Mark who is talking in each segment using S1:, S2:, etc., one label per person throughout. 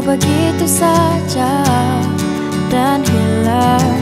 S1: begitu saja dan hilang.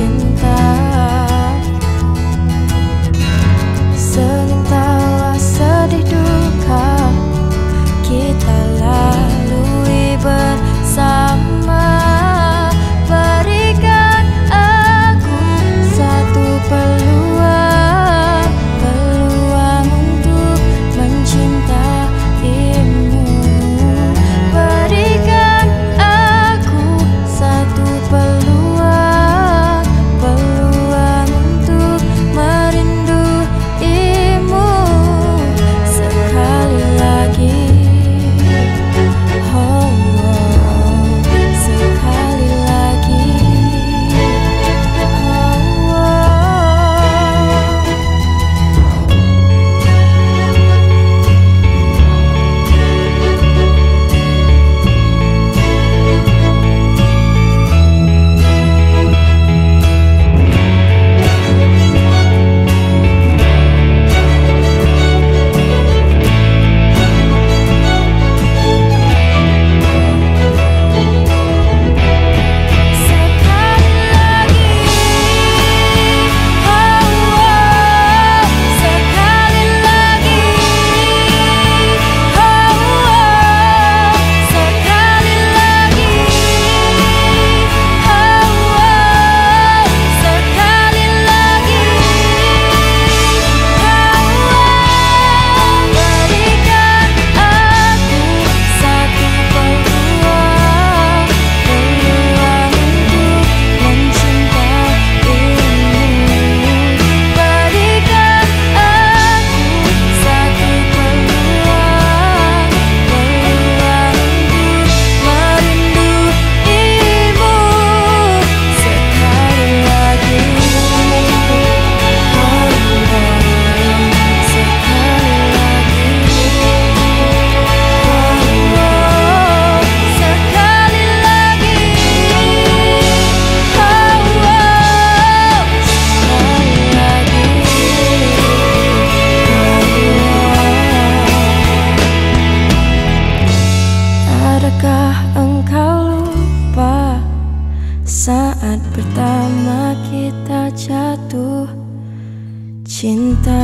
S1: cinta. Pernahkah engkau lupa saat pertama kita jatuh cinta?